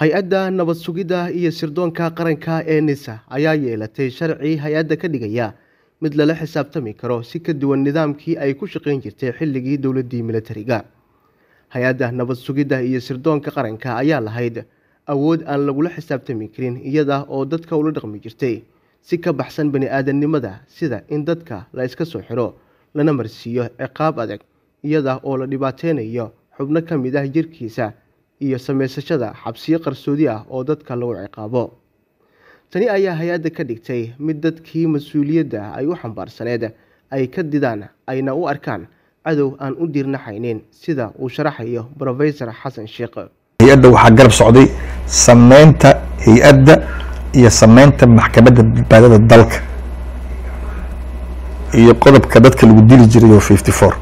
hay'adda nabad sugidda iyo sirdoonka qaranka ee nisa ayaa yeelatay sharci hay'adda ka dhigaya mid lala xisaabtami karo si ka duwan nidaamkii ay ku shaqayn jirtay xilligii dowladdii militariga hay'adda nabad sugidda iyo sirdoonka qaranka ayaa lahayd awood aan lagula xisaabtami karin iyada oo dadka ula dhaqmi jirtay si ka baxsan bani aadamnimada sida in dadka la iska soo xiro lana marsiiyo ciqaab adag iyada oo la dhibaateynayo xubno ka mid ah jirkiisa iyo samaysashada xabsiyo qarsoodi ah oo dadka lagu ciqaabo. Tani ayaa hay'adda ka dhigtay mid dadkii mas'uuliyadda ay u xambaarsaneed ay ka didaan ayna u arkaan cadow aan u diirnaxaynin sida uu sharaxayo rofesor xasan sheekh hay'adda waxaa garab socday sameynta hay'adda iyo sameynta maxkamadda badbaadada dalka iyo qodobka dadka lagu dili jiray four.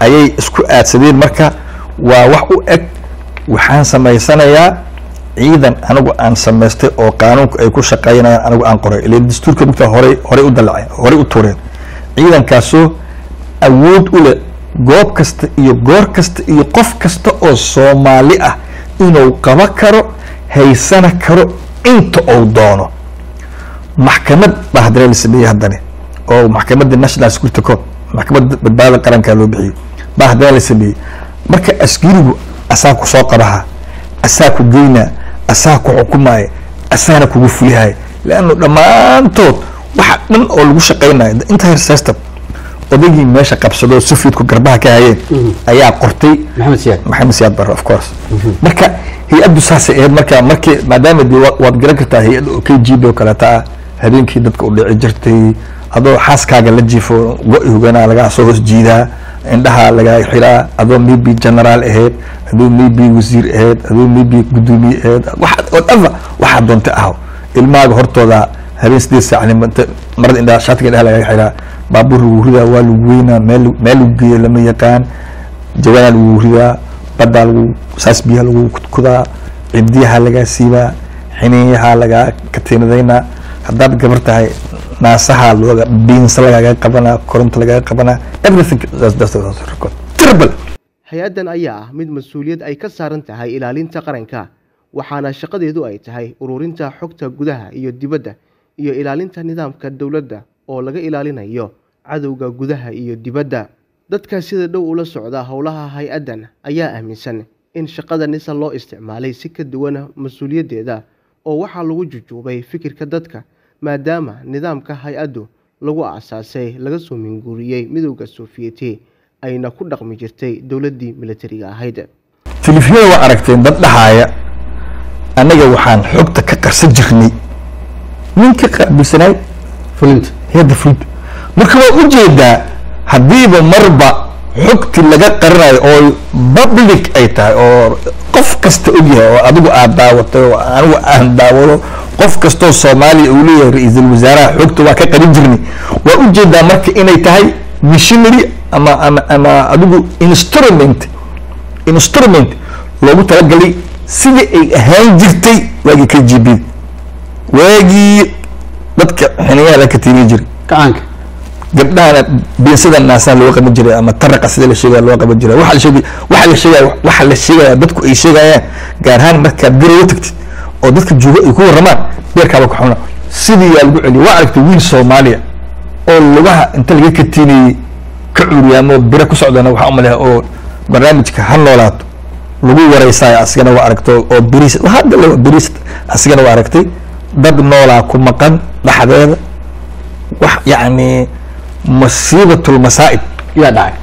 Ayay isku aadsadeen marka waa wax u eg waxaan samaysanayaa ciidan anigu aan samaystay oo qaanuunka ay ku shaqeynayaan anigu aan qoray. Ila dastuurka mugtaa horey horey u dalaceen horey u tuureen ciidankaasoo awood u leh goob kasta iyo goor kasta iyo qof kasta oo soomaali ah inuu qaba karo haysana karo inta uu doono. Maxkamad baa haddana la sameeyey haddane oo maxkamadda national security court maxkamadda badbaadada qaranka loo bixiyey baa haddana la sameeyey. Marka askarigu asaa ku soo qabaha asaa ku geynaa asaa ku xukumaya asaana kugu fulihaya leannu dhammaantood waxa dhan oo lagu shaqeynayo the entire system odaygii meesha qabsadoo sufidku garbaha ka hayeen ayaa qortay maxamed siyaad. Maxamed siyaad barre of course. Marka hay'addu saasay ahayd marka markii maadaama dee wa- waad garan kartaa hay'adda oo k g d oo kaleeta ah habeenkii dadka u dhici jirtay adoo xaaskaaga la jiifo go- hoganaa lagaa soo hoos jiidaa indhaha lagaa xiraa adoo maybe generaal ahayd adoo maybe wasiir ahayd adoo maybe gudoomiye ahayd whatever waxaa doonta aho. Ilmaaga hortooda habeen sideed saacnimo inta marada indhaha shaatiga indhaha lagaa xiraa baabuur lagu ridaa waa lagu weynaa meel meel lagu geeyo lama yaqaan jawanaa lagu ridaa badaa lagu saas biyaha lagu kudkudaa cidiyaha lagaa siibaa xiniinyaha lagaa katiinadaynaa haddaad gabar tahay naasaha biinsa lagaaga qabanaa koronto lagaaga qabanaa hay'addan ayaa ah mid mas'uuliyad ay ka saaran tahay ilaalinta qaranka waxaana shaqadeedu ay tahay ururinta xogta gudaha iyo dibadda iyo ilaalinta nidaamka dowladda oo laga ilaalinayo cadowga gudaha iyo dibadda. Dadka sida dhow ula socda howlaha hay'addan ayaa aaminsan in shaqada nisa loo isticmaalay si ka duwan mas'uuliyaddeeda oo waxaa lagu jujuubay fikirka dadka maadaama nidaamka hay'addu lagu aasaasay laga soo minguuriyey midowda soofiyeti ayna ku dhaqmi jirtay dowladdii militariga ahayd. Filifyada waa aragteen dad dhahaaya annaga waxaan xogta ka qarsan jirnay. Ninka qaabilsanaay fulinta heerda fulinta marka waa u jeedaa haddiiba marba xogti laga qarinayo oo public ay tahay oo qof kasta ogyahay oo adigu aad daawatay oo anigu aan daawado qof kastoo soomaaliya uu leeyahay ra'iisul wasaaraha xogta waa ka qarin jirnay. Waa u jeedaa marka inay tahay missionary ama ama ama adigu instrument instrument loogu talagalay sidii ay ahaan jirtay waagii k g b. Waagii dadka xiniyaha la katiini jiray. Gacaanka gabdhahana biinsada naasaha loo qaban jiray ama taraqa sida la sheegaya loo qaban jiray. Waxa la sheegay waxa la sheegaya waxa la sheegaya dadku ay sheegayaan gaar ahaan markaad garowo tagtid oo dadka jooga ay ku warramaan beerkaaba ku xuna sidii yaa lagu celiyay waa aragtay wiil soomaaliya oo lugaha inta laga katiinayey ka cuuriyaamo bira ku socdana waxaa umaleeya oo barnaamijka ha noolaato. Lagu wareysayo asigana waa aragtay oo beriis hadda beriis asigana waa aragtay. Dad noolaa ku maqan dhexdeeda. Wax yacni masiibatul masaa'ib yaa dhacay.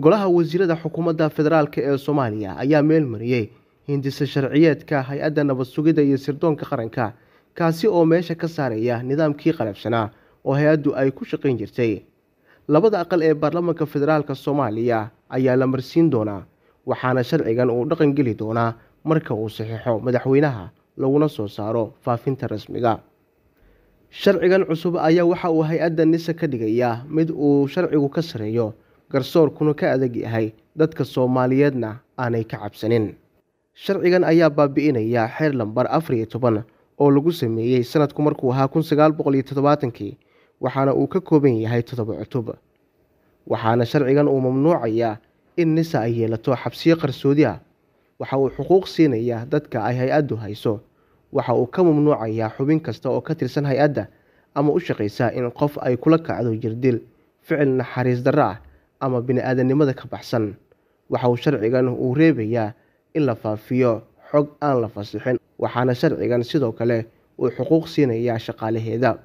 Golaha wasiirada xukuumadda federaalk ee soomaaliya ayaa meel mariyey hindisa sharciyeedka hay'adda nabad sugidda iyo sirdoonka qaranka kaasi oo meesha ka saaraya nidaamkii qalabsanaa oo hay'addu ay ku shaqayn jirtay. Labada aqal ee baarlamaanka federaalk soomaaliya ayaa la marsiin doonaa waxaana sharcigan uu dhaqan geli doonaa marka uu saxiixo madaxweynaha laguna soo saaro faafinta rasmiga. Sharcigan cusub ayaa waxa uu hay'adda nisa ka dhigayaa mid uu sharcigu ka sareeyo garsoorkuna ka adag yahay dadka soomaaliyeedna aanay ka cabsanin sharcigan ayaa baabi'inaya xeer lambar afar iyo toban oo lagu sameeyey sanadku markuu ahaa kun sagaal boqol iyo toddobaatankii waxaana uu ka kooban yahay toddoba cutub. Waxaana sharcigan uu mamnuucayaa in nisa ay yeelato xabsiyo qarsoodi ah. Waxa uu xuquuq siinayaa dadka ay hay'addu hayso. Waxa uu ka mamnuucayaa xubin kasta oo ka tirsan hay'adda ama u shaqaysa in qof ay kula kacdo jirdil ficil naxariis darro ah ama bini-aadanimada ka baxsan. Waxa uu sharcigan uu reebayaa in la faafiyo xog aan la fasixin waxaana sharcigan sidoo kale uu xuquuq siinayaa shaqaalaheeda.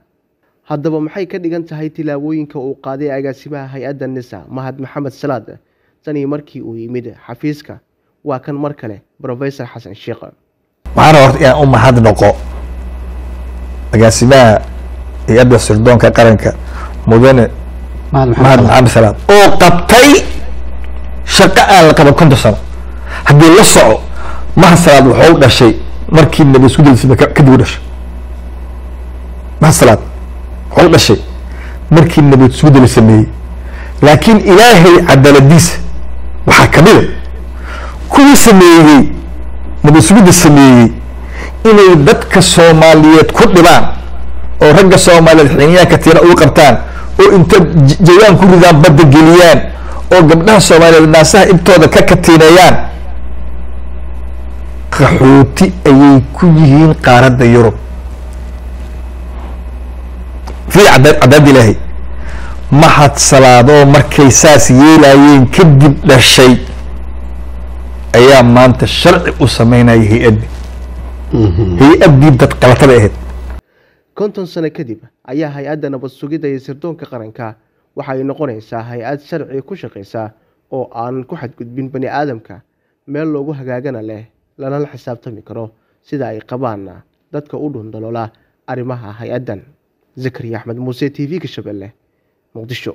Haddaba maxay ka dhigan tahay tilaabooyinka uu qaaday agaasimaha hay'adda nisa mahad maxamed salaad? Tanii markii uu yimid xafiiska waa kan mar kale rofesor xasan sheekh waxaana horta inaan u mahad noqo agaasimaha hay'adda sirdoonka qaranka mudane mahad maxamed salaad. Oo qabtay shaqo aan la qaban konton sano haddii la soco mahad salaad wuxuu dhashay markii nabi isku dalisime kadib u dhashay. Mahad salaad wuxuu dhashay markii nabi iskuda la sameeyey. Laakiin ilaahay cadaaladiisa waxaa kamida kuwii sameeyey nabi iskuda sameeyey inay dadka soomaaliyeed ku dhibaan oo ragga soomaaliyeed xiniyaanka tiina ugu qabtaan oo inta jawaan ku ridaan badda geliyaan oo gabdhaha soomaaliyeed naasaha intooda ka katiineeyaan qaxooti ayay ku yihiin qaaradda yurub. Fii cadaad ilaahay. Mahad salaadoo markay saas yeelayeen kadib dhashay. Ayaa maanta sharci u sameynaya hay'addi. Hay'addii dad qalatada ahayd. Konton sano kadib ayaa hay'adda nabad sugidda iyo sirdoonka qaranka waxay noqonaysaa hay'ad sharci ku shaqaysa oo aan ku xadgudbin bani aadamka meel loogu hagaagana leh lanala xisaabtami karo sida ay qabaanna dadka u dhundaloola arrimaha hay'addan. Zakariya axmed muuse t v-ka shabeelle muqdisho